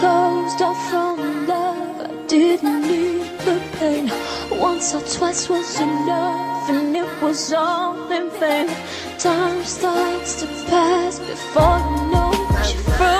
closed off from love. I didn't need the pain. Once or twice was enough And it was all in vain. Time starts to pass Before you know it, you're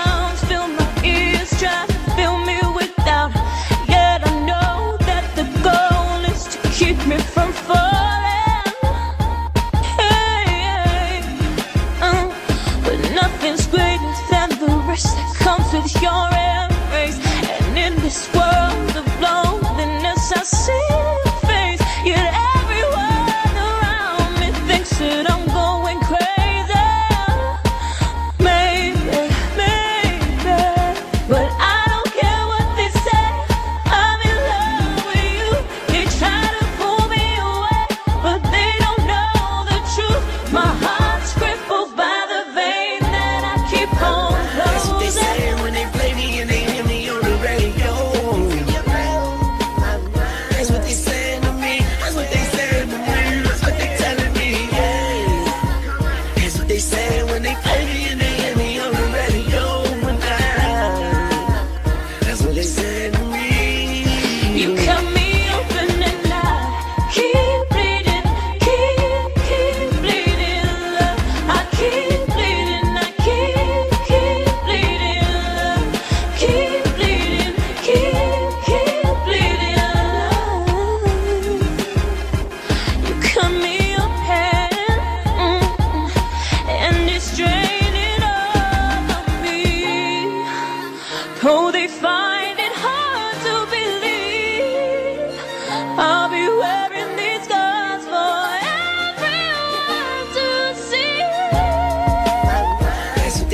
should I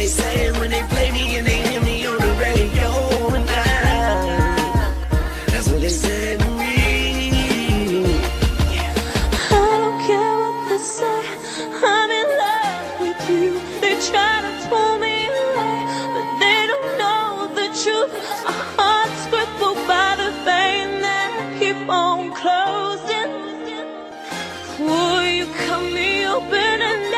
they say when they play me and they hear me on the radio and I, that's what they said to me. I don't care what they say, I'm in love with you. They try to pull me away, but they don't know the truth. My heart's crippled by the pain that I keep on closing. Will you cut me open and?